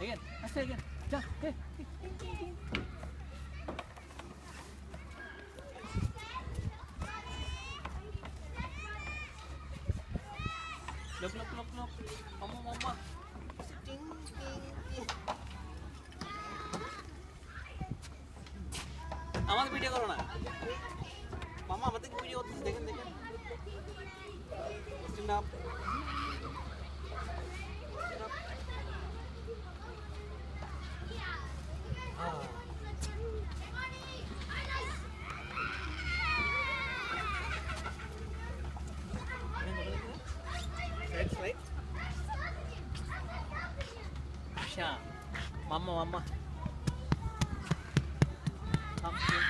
again, I say again, jump, Look, look, look, look. mama. Ding, ding, ding. 샤 맘마 맘마 삼촌